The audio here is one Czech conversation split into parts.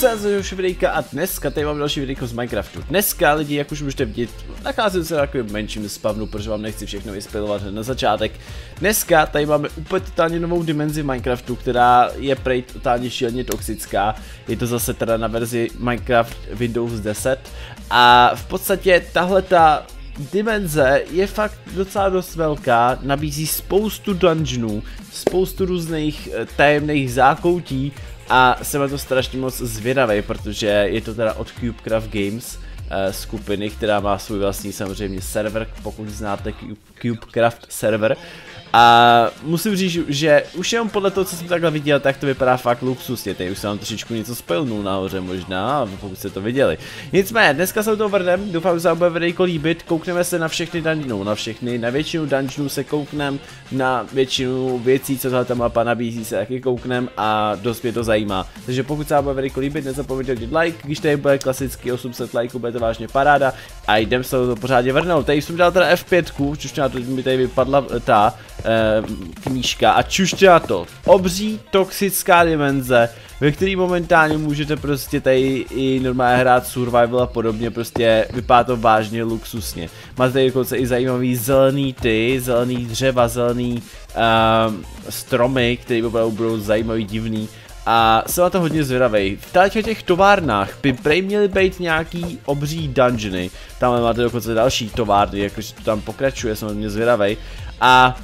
se z dalšího videjka a dneska tady mám další videjko z Minecraftu. Dneska lidi, jak už můžete vidět, nacházím se na takovém menším spavnu, protože vám nechci všechno vyspilovat na začátek. Dneska tady máme úplně totálně novou dimenzi Minecraftu, která je prej totálně šíleně toxická. Je to zase teda na verzi Minecraft Windows 10 a v podstatě tahle ta dimenze je fakt docela dost velká, nabízí spoustu dungeonů, spoustu různých eh, tajemných zákoutí a jsem na to strašně moc zvědavý, protože je to teda od CubeCraft Games uh, skupiny, která má svůj vlastní samozřejmě server, pokud znáte CubeCraft server. A musím říct, že už jenom podle toho, co jsem takhle viděl, tak to vypadá fakt luxusně. Tady už jsem vám trošičku něco spojnul nahoře možná, pokud jste to viděli. Nicméně, dneska se to vrnem, doufám, že se bude videjko líbit. Koukneme se na všechny dungeonů, na všechny, na většinu dungeonů se kouknem, na většinu věcí, co tahle mapa nabízí, se taky kouknem a dost mě to zajímá. Takže pokud se vám bude videjko líbit, nezapomeňte dát like, když tady bude klasicky 800 lajků, bude to vážně paráda a jdem se to pořádně vrnout. Tady jsem dal teda F5, což mi tady vypadla ta Eh, knížka a čuště na to. Obří toxická dimenze, ve který momentálně můžete prostě tady i normálně hrát survival a podobně, prostě vypadá to vážně luxusně. Máte tady dokonce i zajímavý zelený ty, zelený dřeva, zelený uh, stromy, které opravdu budou zajímavý, divný. A jsem na to hodně zvědavej. V těch továrnách by prej měly být nějaký obří dungeony. Tam máte dokonce další továrny, jakože to tam pokračuje, jsem hodně zvědavej. A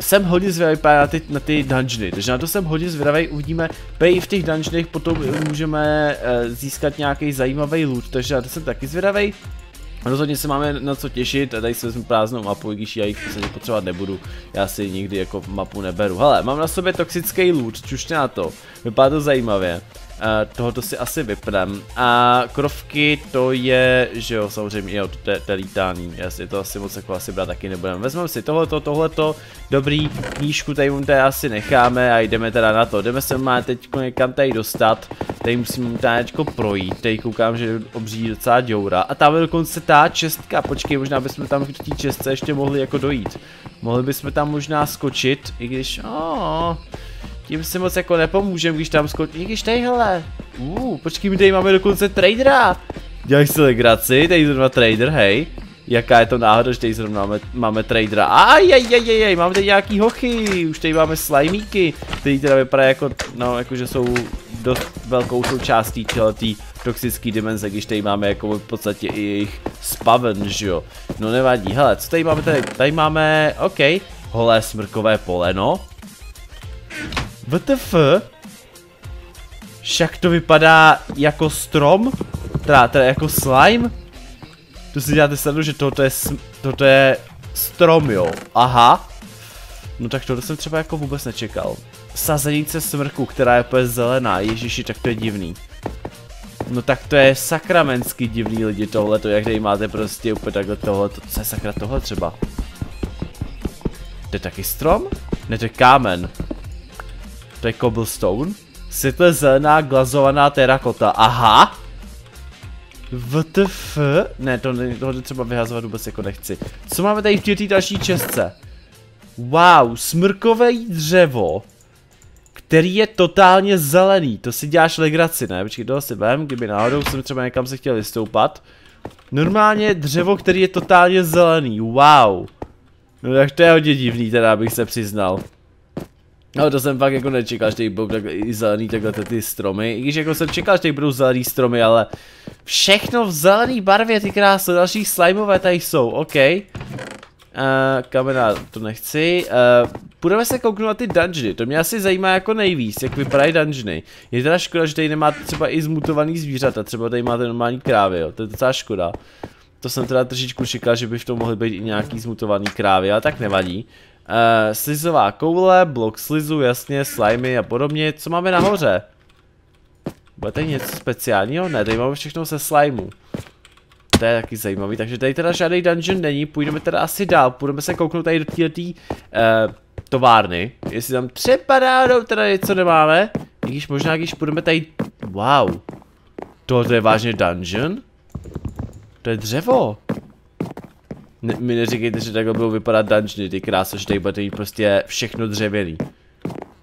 jsem hodně zvědavý na ty, na ty dungeony, takže na to jsem hodně zvědavý, uvidíme, prej v těch dungeonech potom můžeme uh, získat nějaký zajímavý loot, takže na to jsem taky zvědavý. Rozhodně se máme na co těšit, tady si vezmu prázdnou mapu, když já ji v potřebovat nebudu, já si nikdy jako mapu neberu. Hele, mám na sobě toxický loot, čušte na to, vypadá to zajímavě. Uh, tohoto si asi vypnem. A krovky to je, že jo, samozřejmě, jo, to je, lítání, jasně, to asi moc jako asi brát taky nebudeme. Vezmeme si tohleto, tohleto, dobrý, knížku tady mu tady asi necháme a jdeme teda na to. Jdeme se má teď někam tady dostat, tady musíme tady projít, tady koukám, že obří docela děura. A tam je dokonce ta čestka, počkej, možná bychom tam k té čestce ještě mohli jako dojít. Mohli bychom tam možná skočit, i když, oh, tím si moc jako nepomůžem, když tam skočí, když tady hele. Uh, počkej, my tady máme dokonce tradera. Děláš si legraci, tady zrovna trader, hej. Jaká je to náhoda, že tady zrovna máme, máme tradera. Ajajajajaj, máme tady nějaký hochy, už tady máme slimíky, který teda vypadá jako, no, jakože jsou dost velkou součástí těletý toxický dimenze, když tady máme jako v podstatě i jejich spaven, že jo. No nevadí, hele, co tady máme tady? Tady máme, OK, holé smrkové poleno, VTF? Však to vypadá jako strom? Teda, teda jako slime? Tu si děláte sadu, že toto je, toto je strom, jo. Aha. No tak tohle jsem třeba jako vůbec nečekal. Sazenice smrku, která je úplně zelená, ježiši, tak to je divný. No tak to je sakramensky divný lidi tohleto, jak tady máte prostě úplně takhle tohleto. Co je sakra tohle třeba? To je taky strom? Ne, to je kámen. To je cobblestone. Světle zelená glazovaná terakota. Aha! VTF? Ne, to, to třeba vyhazovat vůbec jako nechci. Co máme tady v té další čestce? Wow, smrkové dřevo, který je totálně zelený. To si děláš legraci, ne? Počkej, toho si vem, kdyby náhodou jsem třeba někam se chtěl vystoupat. Normálně dřevo, který je totálně zelený, wow. No tak to je hodně divný, teda abych se přiznal. No to jsem fakt jako nečekal, že tady budou takhle i zelený takhle ty stromy. I když jako jsem čekal, že tady budou zelený stromy, ale všechno v zelený barvě, ty krásné, další slimeové tady jsou, OK. Uh, kamera, to nechci. Uh, půjdeme se kouknout na ty dungeony, to mě asi zajímá jako nejvíc, jak vypadají dungeony. Je teda škoda, že tady nemáte třeba i zmutovaný zvířata, třeba tady máte normální krávy, jo, to je docela škoda. To jsem teda trošičku čekal, že by v tom mohly být i nějaký zmutovaný krávy, ale tak nevadí. Uh, slizová koule, blok slizu, jasně, slimy a podobně. Co máme nahoře? Bude tady něco speciálního? Ne, tady máme všechno se slimů. To je taky zajímavý, takže tady teda žádný dungeon není, půjdeme teda asi dál, půjdeme se kouknout tady do této uh, továrny, jestli tam třeba náhodou teda něco nemáme, i když možná, když půjdeme tady, wow, tohle je vážně dungeon? To je dřevo. Ne, mi neříkejte, že takhle budou vypadat dungeony, ty krásy, že tady mít prostě všechno dřevěný.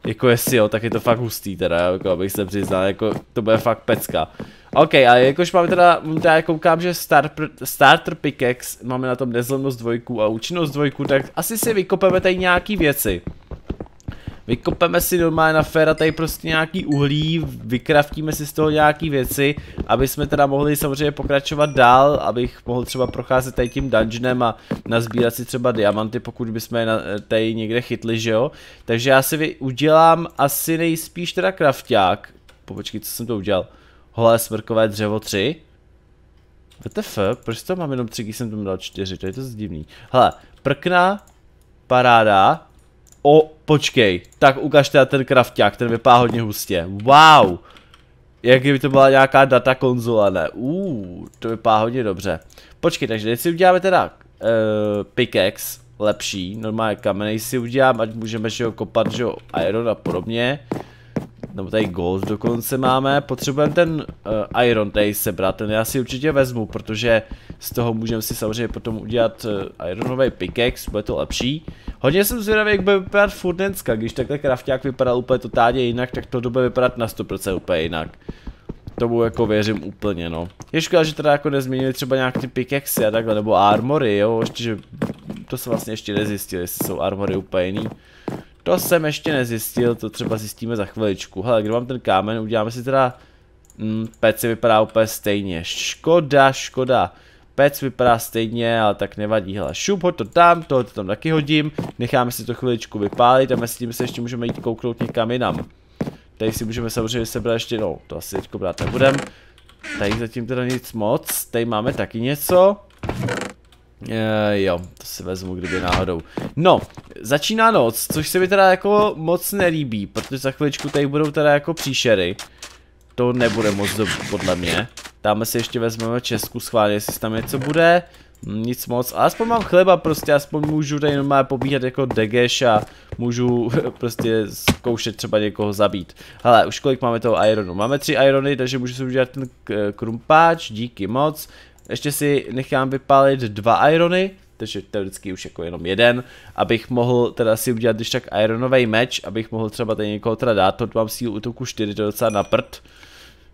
Jako jestli jo, tak je to fakt hustý teda, jako abych se přiznal, jako to bude fakt pecka. OK, a jakož máme teda, teda koukám, že starter, starter pickaxe, máme na tom nezlomnost dvojku a účinnost dvojku, tak asi si vykopeme tady nějaký věci. Vykopeme si normálně na féra tady prostě nějaký uhlí, vykraftíme si z toho nějaký věci, aby jsme teda mohli samozřejmě pokračovat dál, abych mohl třeba procházet tady tím dungeonem a nazbírat si třeba diamanty, pokud bychom je tady někde chytli, že jo. Takže já si udělám asi nejspíš teda krafták. Počkej, co jsem to udělal? Holé smrkové dřevo 3. WTF, proč to mám jenom 3, když jsem tomu dal 4, to je to divný. Hele, prkna, paráda, O, počkej, tak ukažte ten krafták, ten vypadá hodně hustě. Wow! Jak kdyby to byla nějaká data konzola, ne? Uuu, to vypadá hodně dobře. Počkej, takže teď si uděláme teda uh, pickaxe, lepší, normálně kamenej si udělám, ať můžeme že ho kopat, že ho iron a podobně nebo tady gold dokonce máme, potřebujeme ten uh, iron tady sebrat, ten já si určitě vezmu, protože z toho můžeme si samozřejmě potom udělat uh, ironový pickaxe, bude to lepší. Hodně jsem zvědavý, jak bude vypadat furt dneska, když takhle krafták vypadal úplně totálně jinak, tak to bude vypadat na 100% úplně jinak. Tomu jako věřím úplně, no. Je škoda, že teda jako nezměnili třeba nějak ty pickaxe a takhle, nebo armory, jo, ještě, že to se vlastně ještě nezjistili, jestli jsou armory úplně jiný. To jsem ještě nezjistil, to třeba zjistíme za chviličku. Hele, kde mám ten kámen, uděláme si teda... Mm, pec vypadá úplně stejně. Škoda, škoda. Pec vypadá stejně, ale tak nevadí. Hele, šup, hoď to tam, tohle to tam taky hodím. Necháme si to chviličku vypálit a mezi tím se ještě můžeme jít kouknout někam jinam. Tady si můžeme samozřejmě sebrat ještě, no, to asi teďko brát nebudem. Tady zatím teda nic moc, tady máme taky něco. E, jo, to si vezmu, kdyby náhodou. No, začíná noc, což se mi teda jako moc nelíbí, protože za chviličku tady budou teda jako příšery. To nebude moc do, podle mě. Dáme si ještě vezmeme Česku schválně, jestli tam něco bude. Nic moc, ale aspoň mám chleba prostě, aspoň můžu tady normálně pobíhat jako degeš a můžu prostě zkoušet třeba někoho zabít. Hele, už kolik máme toho ironu? Máme tři irony, takže můžu si udělat ten krumpáč, díky moc. Ještě si nechám vypálit dva irony, takže teoreticky už jako jenom jeden, abych mohl teda si udělat když tak ironový meč, abych mohl třeba tady někoho teda dát, to mám sílu útoku 4, to je docela na prd.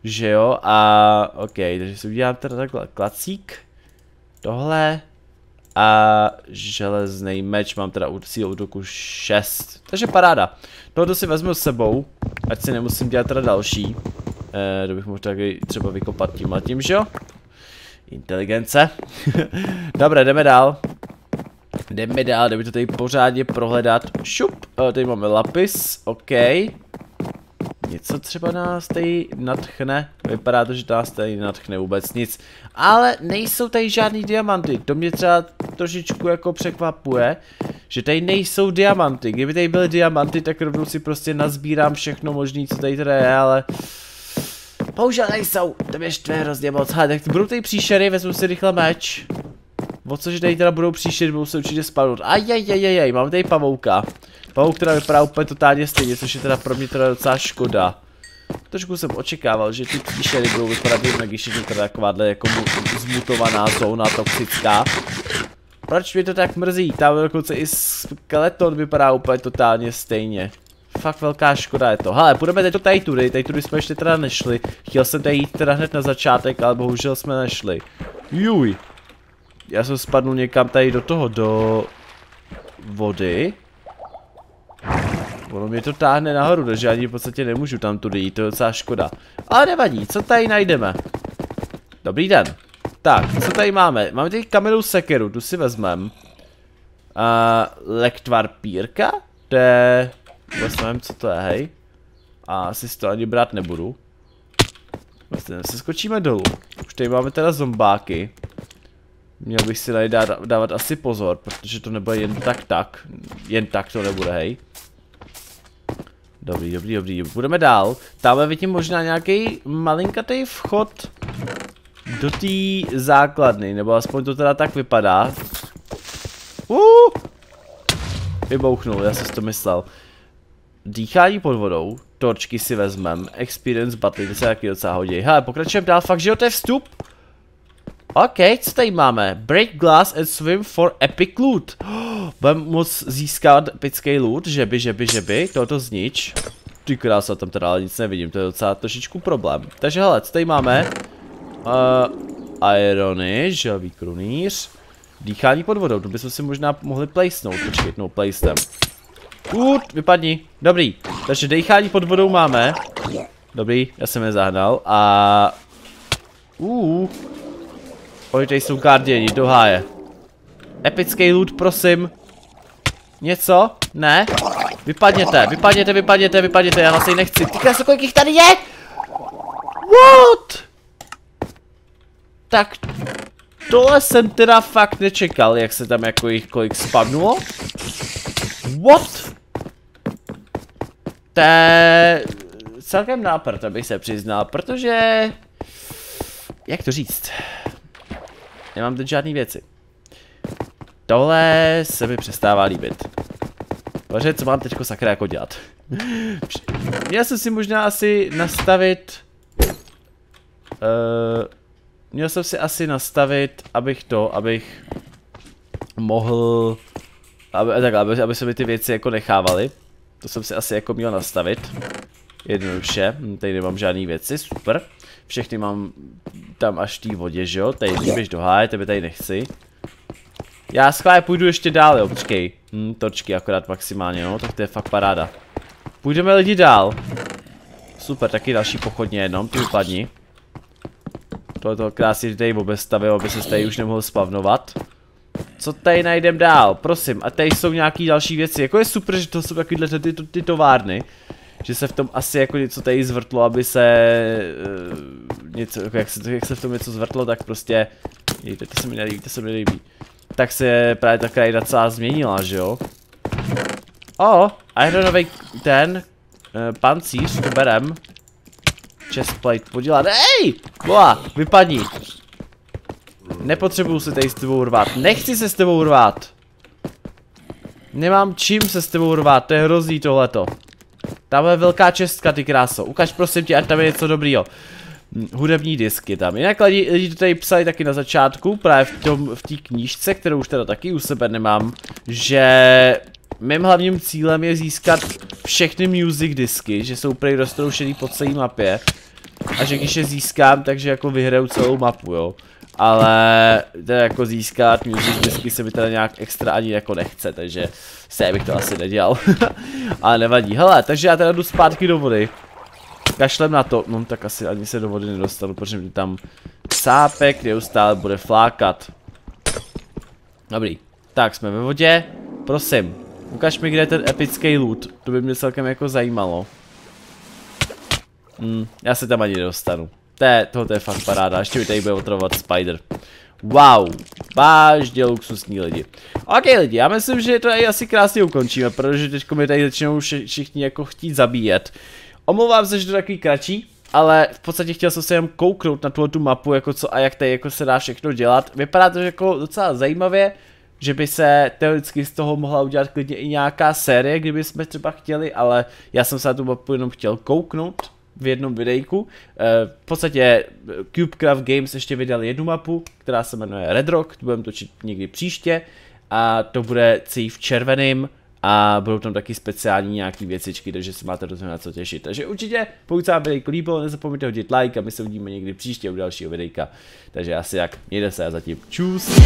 Že jo, a ok, takže si udělám teda takhle klacík, tohle a železný meč mám teda sílu útoku 6, takže paráda. Tohle si vezmu s sebou, ať si nemusím dělat teda další, eh, to bych mohl taky třeba vykopat tím a tím, že jo? Inteligence. Dobré, jdeme dál. Jdeme dál, jdeme to tady pořádně prohledat. Šup, tady máme lapis, OK. Něco třeba nás tady natchne. Vypadá to, že nás tady natchne vůbec nic. Ale nejsou tady žádný diamanty. To mě třeba trošičku jako překvapuje, že tady nejsou diamanty. Kdyby tady byly diamanty, tak rovnou si prostě nazbírám všechno možné, co tady teda je, ale... Bohužel nejsou, to mě štve hrozně moc. Hele, tak budou tady příšery, vezmu si rychle meč. O cože tady teda budou příšery, budou se určitě spadnout. Ajajajajaj, mám tady pavouka. Pavouk, která vypadá úplně totálně stejně, což je teda pro mě teda docela škoda. Trošku jsem očekával, že ty příšery budou vypadat jinak, když je to teda takováhle jako zmutovaná zóna toxická. Proč mě to tak mrzí? Tam dokonce i skeleton vypadá úplně totálně stejně fakt velká škoda je to. Hele, půjdeme teď tady tudy, tady tudy jsme ještě teda nešli. Chtěl jsem tady jít teda hned na začátek, ale bohužel jsme nešli. Juj. Já jsem spadnul někam tady do toho, do vody. Ono mě to táhne nahoru, takže ani v podstatě nemůžu tam tudy jít, to je docela škoda. Ale nevadí, co tady najdeme? Dobrý den. Tak, co tady máme? Máme tady kameru sekeru, tu si vezmem. Uh, lektvar pírka? To je Vůbec nevím, co to je, hej. A asi si to ani brát nebudu. Vlastně se skočíme dolů. Už tady máme teda zombáky. Měl bych si tady dát, dávat asi pozor, protože to nebude jen tak tak. Jen tak to nebude, hej. Dobrý, dobrý, dobrý. Budeme dál. Tam vidím možná nějaký malinkatý vchod do té základny, nebo aspoň to teda tak vypadá. Uh! Vybouchnul, já jsem to myslel. Dýchání pod vodou, torčky si vezmem, experience battle, to se taky docela hodí. Hele, pokračujeme dál, fakt, že jo, to je vstup? OK, co tady máme? Break glass and swim for epic loot. budeme moc získat epický loot, že by, že by, že by, tohoto znič. Ty krása, tam teda ale nic nevidím, to je docela trošičku problém. Takže hele, co tady máme? Uh, irony, želvý krunýř. Dýchání pod vodou, to bychom si možná mohli placenout, počkej, no placem. Kut, vypadni, dobrý. Takže dýchání pod vodou máme. Dobrý, já jsem je zahnal a... Uh. Oni tady jsou guardiani, do háje. Epický loot, prosím. Něco? Ne? Vypadněte, vypadněte, vypadněte, vypadněte, já vlastně nechci. Ty krása, kolik jich tady je? What? Tak tohle jsem teda fakt nečekal, jak se tam jako jich kolik spadnulo. What? To je celkem náprt, abych se přiznal, protože... Jak to říct? Nemám teď žádný věci. Tohle se mi přestává líbit. Bože, co mám teďko sakra jako dělat? Měl jsem si možná asi nastavit... Uh, měl jsem si asi nastavit, abych to, abych mohl... Aby, tak, aby, aby se mi ty věci jako nechávaly. To jsem si asi jako měl nastavit. Jednoduše, tady nemám žádný věci, super. Všechny mám tam až v té vodě, že jo? Tady běž do háje, tebe tady nechci. Já schválně půjdu ještě dál, jo, počkej. Hm, točky akorát maximálně, no, tak to je fakt paráda. Půjdeme lidi dál. Super, taky další pochodně jenom, ty vypadni. Tohle to krásně tady vůbec stavil, aby se tady už nemohl spavnovat. Co tady najdem dál? Prosím, a tady jsou nějaký další věci. Jako je super, že to jsou takovýhle ty, ty, ty továrny. Že se v tom asi jako něco tady zvrtlo, aby se... Uh, něco, jako jak se, jak se v tom něco zvrtlo, tak prostě... Jejte, to se mi nelíbí, to se mi nelíbí tak se právě ta krajina celá změnila, že jo? O, oh, ironový ten uh, pancíř, to berem. Chestplate podělat. Ej! Boa, vypadni. Nepotřebuju se tady s tebou urvat. Nechci se s tebou urvat. Nemám čím se s tebou urvat, to je hrozný tohleto. Je velká čestka, ty kráso. Ukaž prosím tě, ať tam je něco dobrýho hudební disky tam. Jinak lidi, lidi to tady psali taky na začátku, právě v tom, v té knížce, kterou už teda taky u sebe nemám, že mým hlavním cílem je získat všechny music disky, že jsou prej roztroušený po celé mapě. A že když je získám, takže jako vyhraju celou mapu, jo. Ale teda jako získat music disky se mi teda nějak extra ani jako nechce, takže se bych to asi nedělal. Ale nevadí. Hele, takže já teda jdu zpátky do vody. Kašlem na to, no tak asi ani se do vody nedostanu, protože mi tam sápek neustále bude flákat. Dobrý, tak jsme ve vodě, prosím, ukaž mi, kde je ten epický loot, to by mě celkem jako zajímalo. Hmm, já se tam ani nedostanu. To je, tohle je fakt paráda, ještě mi tady bude otravovat spider. Wow, vážně luxusní lidi. Ok lidi, já myslím, že to tady asi krásně ukončíme, protože teď mi tady začnou všichni jako chtít zabíjet. Omlouvám se, že to takový kratší, ale v podstatě chtěl jsem se jen kouknout na tu mapu, jako co a jak tady jako se dá všechno dělat. Vypadá to jako docela zajímavě, že by se teoreticky z toho mohla udělat klidně i nějaká série, kdyby jsme třeba chtěli, ale já jsem se na tu mapu jenom chtěl kouknout v jednom videjku. Eh, v podstatě CubeCraft Games ještě vydal jednu mapu, která se jmenuje Red Rock, tu budeme točit někdy příště a to bude celý v červeným a budou tam taky speciální nějaký věcičky, takže se máte rozhodně na co těšit. Takže určitě, pokud se vám videjko líbilo, nezapomeňte hodit like a my se uvidíme někdy příště u dalšího videjka. Takže asi jak, mějte se a zatím čus.